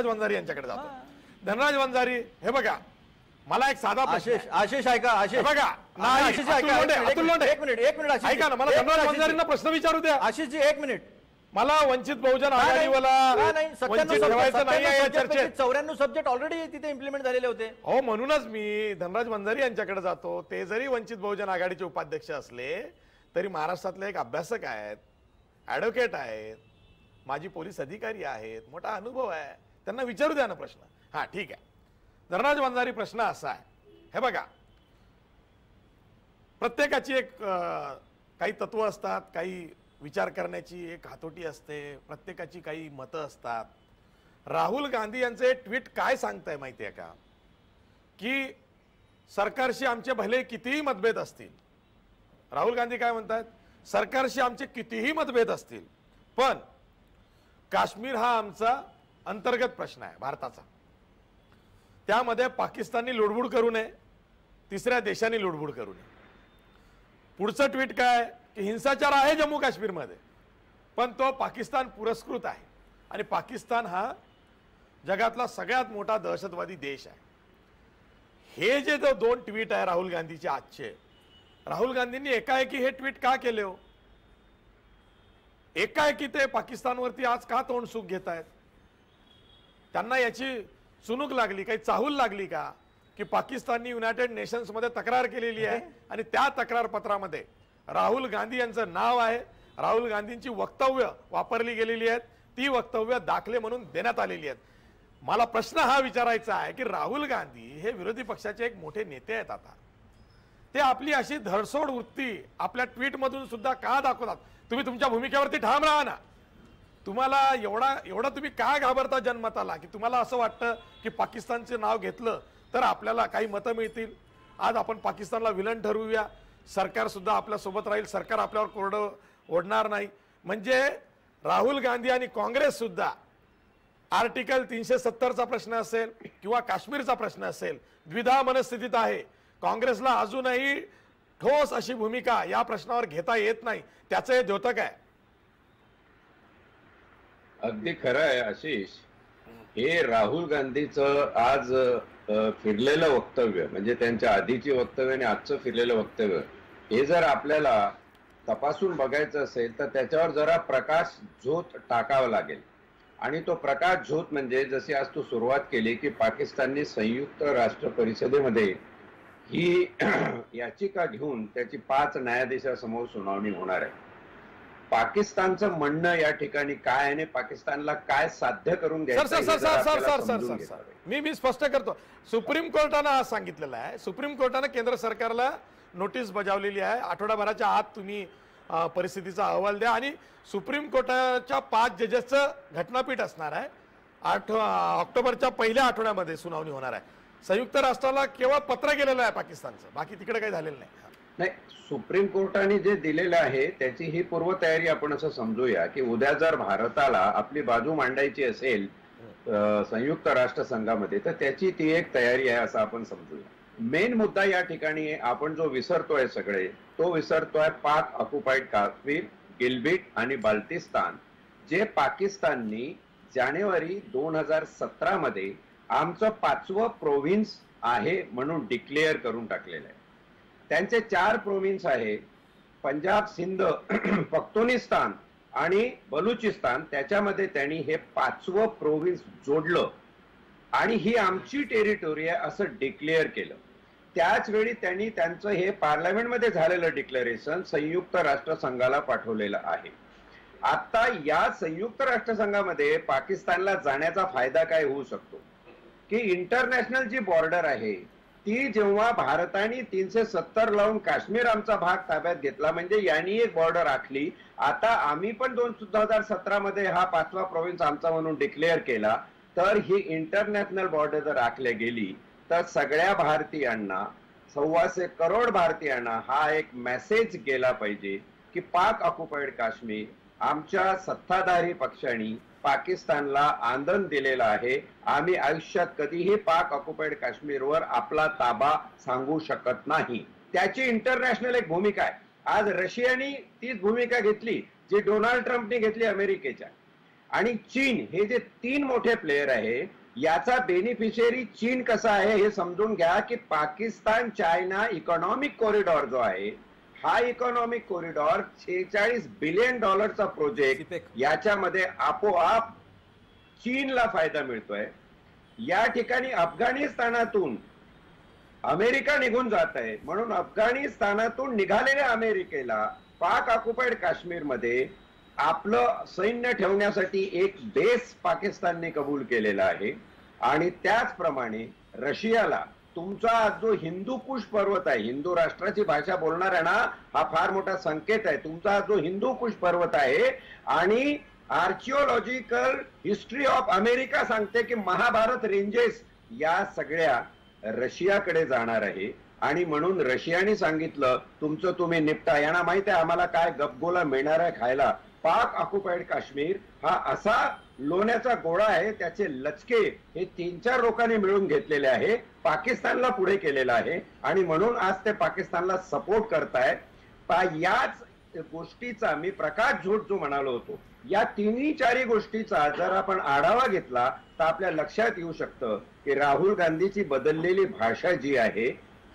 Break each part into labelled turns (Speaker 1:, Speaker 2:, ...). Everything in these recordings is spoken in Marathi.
Speaker 1: धनराज वंजारी यांच्याकडे जातो. धनराज वंजारी हे बघा मला एक साधा
Speaker 2: आशिष आशिष ऐका आशिष.
Speaker 1: बघा, नाही,
Speaker 2: आशिष
Speaker 1: अतुल
Speaker 2: ऐका
Speaker 1: लोंढे,
Speaker 2: एक मिनिट. एक मिनिट
Speaker 1: ऐका ना मला धनराज वंजारींना प्रश्न विचारू द्या.
Speaker 2: आशिषजी एक मिनिट.
Speaker 1: मला वंचित बहुजन? आघाडीवाला चर्चेत.
Speaker 2: चौऱ्याण्णव सब्जेक्ट ऑलरेडी तिथे इम्प्लिमेंट झालेले होते.
Speaker 1: हो म्हणूनच मी धनराज वंजारी यांच्याकडे जातो. ते जरी वंचित बहुजन आघाडीचे उपाध्यक्ष असले तरी महाराष्ट्रातले एक अभ्यासक आहेत ॲडव्होकेट आहेत माजी पोलीस अधिकारी आहेत मोठा अनुभव आहे. त्यांना विचारू द्या ना प्रश्न. हा ठीक आहे. धरणाज वंजारी प्रश्न असा आहे. हे बघा. प्रत्येकाची एक काही तत्व असतात काही विचार करण्याची एक हातोटी असते प्रत्येकाची काही मतं असतात. राहुल गांधी यांचे ट्विट काय सांगताय माहिती आहे का? की सरकारशी आमचे भले कितीही मतभेद असतील राहुल गांधी काय म्हणतात सरकारशी आमचे कितीही मतभेद असतील पण काश्मीर हा आमचा अंतर्गत प्रश्न आहे भारताचा. त्यामध्ये पाकिस्ताननी लुडबुड करू नये तिसऱ्या देशांनी लुडबुड करू नये. पुढचं ट्विट काय की हिंसाचार आहे जम्मू काश्मीरमध्ये पण तो पाकिस्तान पुरस्कृत आहे. आणि पाकिस्तान हा जगातला सगळ्यात मोठा दहशतवादी देश आहे. हे जे जो दोन ट्विट आहे राहुल गांधीचे आजचे राहुल गांधींनी एकाएकी हे ट्विट का केले हो? एकाएकी ते पाकिस्तानवरती आज का तोंड सुख घेत आहेत त्यांना याची चुनूक लागली काही चाहूल लागली का? की पाकिस्ताननी युनायटेड नेशन्समध्ये तक्रार केलेली आहे आणि त्या तक्रार पत्रामध्ये राहुल गांधी यांचं नाव आहे. राहुल गांधींची वक्तव्य वापरली गेलेली आहेत. ती वक्तव्य दाखले म्हणून देण्यात आलेली आहेत. मला प्रश्न हा विचारायचा आहे की राहुल गांधी हे विरोधी पक्षाचे एक मोठे नेते आहेत आता. ते आपली अशी धडसोड वृत्ती आपल्या ट्विटमधून सुद्धा का दाखवतात? तुम्ही तुमच्या भूमिकेवरती ठाम राहा ना. तुम्हाला एवढा एवढा तुम्ही का घाबरता जन्मताला? की तुम्हाला असं वाटतं की पाकिस्तानचे नाव घेतलं तर आपल्याला काही मतं मिळतील? आज आपण पाकिस्तानला विलन ठरवूया. सरकारसुद्धा आपल्यासोबत राहील. सरकार आपल्यावर कोरडं ओढणार नाही. म्हणजे राहुल गांधी आणि काँग्रेससुद्धा आर्टिकल तीनशे सत्तरचा प्रश्न असेल किंवा काश्मीरचा प्रश्न असेल द्विधा मनस्थितीत आहे. काँग्रेसला अजूनही ठोस अशी भूमिका या प्रश्नावर घेता येत नाही. त्याचं हे द्योतक आहे.
Speaker 3: अगदी खरं आहे आशिष. हे राहुल गांधीचं आज फिरलेलं वक्तव्य म्हणजे त्यांच्या आधीची वक्तव्य आणि आजचं फिरलेलं वक्तव्य हे जर आपल्याला तपासून बघायचं असेल तर त्याच्यावर जरा प्रकाश झोत टाकावा लागेल. आणि तो प्रकाश झोत म्हणजे जशी आज तू सुरुवात केली की पाकिस्तानने संयुक्त राष्ट्र परिषदेमध्ये ही याचिका घेऊन त्याची पाच न्यायाधीशासमोर सुनावणी होणार आहे. पाकिस्तानचं म्हणणं या ठिकाणी काय आहे आणि पाकिस्तानला काय साध्य करून
Speaker 1: सर
Speaker 3: घ्यायचं
Speaker 1: सर सर
Speaker 3: जरा
Speaker 1: सर सर
Speaker 3: आपल्याला
Speaker 1: सर सर
Speaker 3: समजून
Speaker 1: सर
Speaker 3: घेता
Speaker 1: सर
Speaker 3: येईल.
Speaker 1: मी मी स्पष्ट करतो. सुप्रीम कोर्टानं आज सांगितलेलं आहे. सुप्रीम कोर्टानं केंद्र सरकारला नोटीस बजावलेली आहे. आठवड्याभराच्या आत तुम्ही परिस्थितीचा अहवाल द्या आणि सुप्रीम कोर्टाच्या पाच जजेसचं घटनापीठ असणार आहे. आठ ऑक्टोबरच्या पहिल्या आठवड्यामध्ये सुनावणी होणार आहे. संयुक्त राष्ट्राला केवळ पत्र गेलेलं आहे पाकिस्तानचं. बाकी तिकडे काही झालेलं नाही.
Speaker 3: नाही सुप्रीम कोर्टाने जे दिलेलं आहे त्याची ही पूर्वतयारी आपण असं समजूया की उद्या जर भारताला आपली बाजू मांडायची असेल संयुक्त राष्ट्र संघामध्ये तर त्याची ती एक तयारी आहे असं आपण समजूया. मेन मुद्दा या ठिकाणी आपण जो विसरतोय सगळे तो विसरतोय पाक ऑक्युपाईड काश्मीर गिलबिट आणि बाल्टिस्तान जे पाकिस्ताननी जानेवारी दोन हजार सतरा मध्ये आमचं पाचवं प्रोव्हिन्स आहे म्हणून डिक्लेअर करून टाकलेलं आहे. त्यांचे चार प्रोव्हिन्स आहे पंजाब सिंध पख्तुनिस्तान आणि बलुचिस्तान. त्याच्यामध्ये त्यांनी हे पाचवं प्रोव्हिन्स जोडलं. आणि ही आमची टेरिटोरी आहे असं डिक्लेअर केलं. त्याच वेळी त्यांनी त्यांचं हे पार्लमेंटमध्ये झालेलं डिक्लेरेशन संयुक्त राष्ट्रसंघाला पाठवलेलं आहे. आता या संयुक्त राष्ट्रसंघामध्ये पाकिस्तानला जाण्याचा फायदा काय होऊ शकतो? की इंटरनॅशनल जी बॉर्डर आहे ती जेव्हा भारताने तीनशे सत्तर लावून काश्मीर आमचा भाग ताब्यात घेतला म्हणजे यांनी एक बॉर्डर आखली. आता आम्ही पण दोन हजार सतरा मध्ये हा पाचवा प्रोव्हिन्स आमचा म्हणून डिक्लेअर केला तर ही इंटरनॅशनल बॉर्डर जर आखल्या गेली तर सगळ्या भारतीयांना सव्वाशे करोड भारतीयांना हा एक मेसेज गेला पाहिजे की पाक ऑक्युपाईड काश्मीर आमच्या सत्ताधारी पक्षांनी पाकिस्तानला आंदोलन दिलेलं आहे. आम्ही आयुष्यात कधीही पाक ऑक्युपाईड काश्मीरवर आपला ताबा सांगू शकत नाही. त्याची इंटरनॅशनल एक भूमिका आहे. आज रशियाने तीच भूमिका घेतली जी डोनाल्ड ट्रम्पने घेतली अमेरिकेच्या. आणि चीन हे जे तीन मोठे प्लेयर आहे याचा बेनिफिशियरी चीन कसा आहे हे समजून घ्या की पाकिस्तान चायना इकॉनॉमिक कॉरिडॉर जो आहे हा इकॉनॉमिक कॉरिडॉर छेचाळीस बिलियन डॉलरचा प्रोजेक्ट. याच्यामध्ये आपोआप चीनला फायदा मिळतोय. या ठिकाणी अफगाणिस्तानातून अमेरिका निघून जात आहे. म्हणून अफगाणिस्तानातून निघालेल्या अमेरिकेला पाक ऑक्युपाईड काश्मीरमध्ये आपलं सैन्य ठेवण्यासाठी एक बेस पाकिस्तानने कबूल केलेला आहे. आणि त्याचप्रमाणे रशियाला तुमचा जो हिंदू कुश पर्वत आहे हिंदू राष्ट्राची भाषा बोलणाऱ्यांना हा फार मोठा संकेत आहे. तुमचा जो हिंदू कुश पर्वत आहे आणि आर्किओलॉजिकल हिस्ट्री ऑफ अमेरिका सांगते की महाभारत रेंजेस या सगळ्या रशियाकडे जाणार आहे. आणि म्हणून रशियाने सांगितलं तुमचं तुम्ही निपटा. यांना माहीत आहे आम्हाला काय गपगोला मिळणार आहे खायला. पाक ऑक्युपाईड काश्मीर हा असा लोण्याचा गोळा आहे त्याचे लचके हे तीन चार लोकांनी मिळून घेतलेले आहे पाकिस्तानला पुढे केलेलं आहे आणि म्हणून आज ते पाकिस्तानला सपोर्ट करतायत. पा याच गोष्टीचा मी प्रकाश झोट जो म्हणालो होतो या तिन्ही चारी गोष्टीचा जर आपण आढावा घेतला तर आपल्या लक्षात येऊ शकतं की राहुल गांधीची बदललेली भाषा जी आहे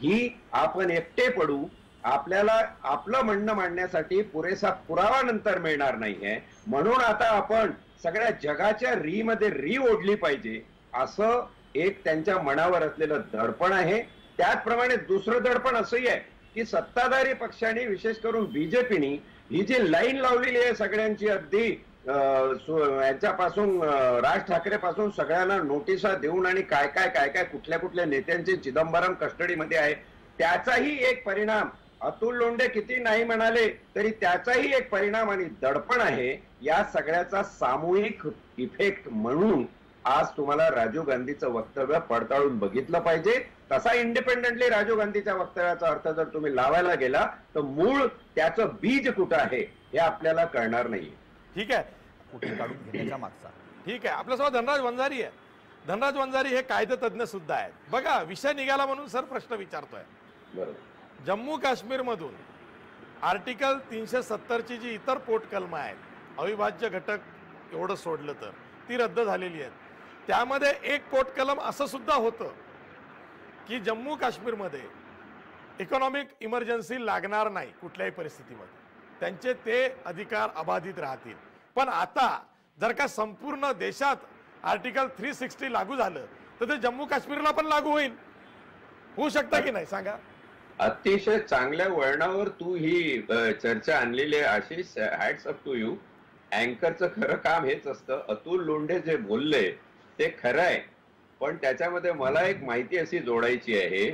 Speaker 3: ही आपण एकटे पडू आपल्याला आपलं म्हणणं मांडण्यासाठी पुरेसा पुरावा नंतर मिळणार नाहीये. म्हणून आता आपण सगळ्या जगाच्या री मध्ये री ओढली पाहिजे असं एक त्यांच्या मनावर असलेलं दडपण आहे. त्याचप्रमाणे दुसरं दडपण असंही आहे की सत्ताधारी पक्षाने विशेष करून बीजेपीनी ही जी लाईन लावलेली आहे सगळ्यांची अगदी यांच्यापासून राज ठाकरे पासून सगळ्यांना नोटिसा देऊन आणि काय काय काय काय कुठल्या कुठल्या नेत्यांचे चिदंबरम कस्टडीमध्ये आहे त्याचाही एक परिणाम अतुल लोंढे किती नाही म्हणाले तरी त्याचाही एक परिणाम आणि दडपण आहे. या सगळ्याचा सामूहिक इफेक्ट म्हणून आज तुम्हाला राजीव गांधीचं वक्तव्य पडताळून बघितलं पाहिजे. तसा इंडिपेंडेंटली राजीव गांधीच्या वक्तव्याचा अर्थ जर तुम्ही लावायला गेला तर मूळ त्याचं बीज कुठं आहे हे आपल्याला कळणार नाही
Speaker 1: ठीक आहे.
Speaker 2: कुठे काढून घेण्याच्या मागचा.
Speaker 1: ठीक आहे. आपल्यासोबत धनराज वंजारी आहे. धनराज वंजारी हे कायदेतज्ञ सुद्धा आहेत. बघा विषय निघाला म्हणून सर प्रश्न विचारतोय.
Speaker 3: बरोबर.
Speaker 1: जम्मू काश्मीरमधून आर्टिकल तीनशे सत्तरची जी इतर पोटकलमं आहेत अविभाज्य घटक एवढं सोडलं तर ती रद्द झालेली आहेत. त्यामध्ये एक पोटकलम असं सुद्धा होतं की जम्मू काश्मीरमध्ये इकॉनॉमिक इमर्जन्सी लागणार नाही कुठल्याही परिस्थितीमध्ये. त्यांचे ते अधिकार अबाधित राहतील. पण आता जर का संपूर्ण देशात आर्टिकल थ्री सिक्स्टी लागू झालं तर ते जम्मू काश्मीरला पण लागू होईल. होऊ शकतं की नाही? सांगा.
Speaker 3: अतिशय चांगल्या वळणावर तू ही चर्चा आणलेली आहे Ashish hats up to you अँकरचं खरं काम हेच असतं. अतुल लोंढे जे बोलले ते खरं आहे. पण त्याच्यामध्ये मला एक माहिती अशी जोडायची आहे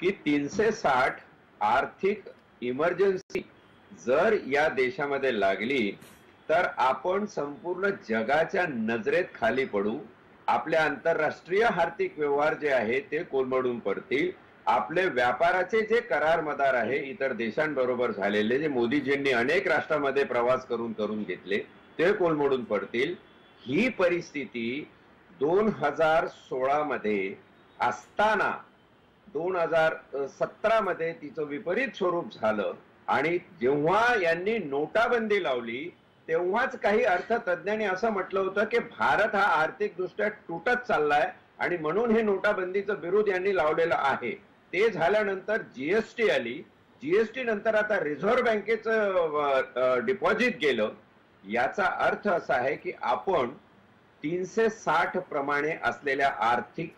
Speaker 3: की तीनशे साठ आर्थिक इमर्जन्सी जर या देशामध्ये लागली तर आपण संपूर्ण जगाच्या नजरेत खाली पडू. आपल्या आंतरराष्ट्रीय आर्थिक व्यवहार जे आहे ते कोलमडून पडतील. आपले व्यापाराचे जे करार मदार आहे इतर देशांबरोबर झालेले जे मोदीजींनी अनेक राष्ट्रामध्ये प्रवास करून करून घेतले ते कोलमोडून पडतील? ही परिस्थिती दोन हजार सोळा मध्ये असताना दोन हजार सतरा मध्ये तिचं विपरीत स्वरूप झालं आणि जेव्हा यांनी नोटाबंदी लावली तेव्हाच काही अर्थतज्ञांनी असं म्हटलं होतं की भारत हा आर्थिकदृष्ट्या तुटत चाललाय आणि म्हणून हे नोटाबंदीचं विरोध यांनी लावलेलं आहे. ते झाल्यानंतर जीएसटी आली. जीएसटी नंतर आता रिझर्व्ह बँकेचं डिपॉझिट गेलं. याचा अर्थ असा आहे की आपण तीनशे साठ प्रमाणे असलेल्या आर्थिक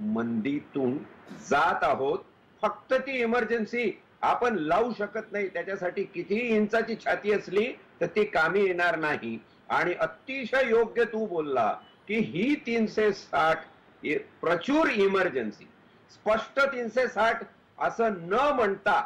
Speaker 3: मंदीतून जात आहोत. फक्त ती इमर्जन्सी आपण लावू शकत नाही. त्याच्यासाठी कितीही इंचाची छाती असली तर ती कामी येणार नाही. आणि अतिशय योग्य तू बोलला की ही तीनशे साठ प्रचूर इमर्जन्सी स्पष्ट तीनशे साठ असं न म्हणता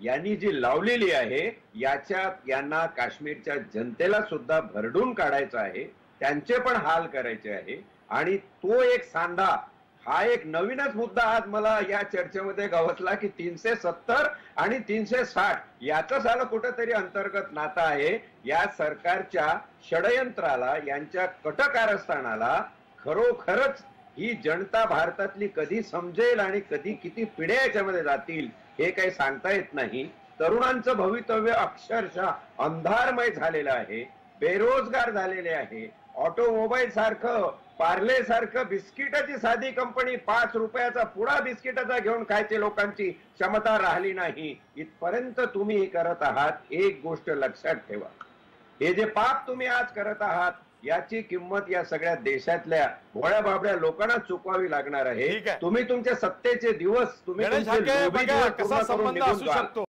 Speaker 3: यांनी जी लावलेली आहे याच्यात यांना काश्मीरच्या जनतेला सुद्धा भरडून काढायचं आहे त्यांचे पण हाल करायचे आहे. आणि तो एक सांधा हा एक नवीनच मुद्दा आज मला या चर्चेमध्ये गवसला की तीनशे सत्तर आणि तीनशे साठ याच झालं कुठंतरी अंतर्गत नातं आहे. या सरकारच्या षडयंत्राला यांच्या कटकारस्थानाला खरोखरच ही जनता भारतातली कधी समजेल आणि कधी किती पिढ्या याच्यामध्ये जातील हे काही सांगता येत नाही. तरुणांचं भवितव्य अक्षरशः अंधारमय झालेलं आहे बेरोजगार झालेले आहे. ऑटोमोबाईल सारखं पार्ले सारखं बिस्किटाची साधी कंपनी पाच रुपयाचा पुडा बिस्किटाचा घेऊन खायची लोकांची क्षमता राहिली नाही. इथपर्यंत तुम्ही हे करत आहात एक गोष्ट लक्षात ठेवा. हे जे पाप तुम्ही आज करत आहात याची किंमत या सगळ्या देशातल्या भोळ्या बाबड्या लोकांना चुकवावी लागणार आहे. तुम्ही तुमच्या सत्तेचे दिवस तुम्ही
Speaker 1: कसा संबंध असू. शकतो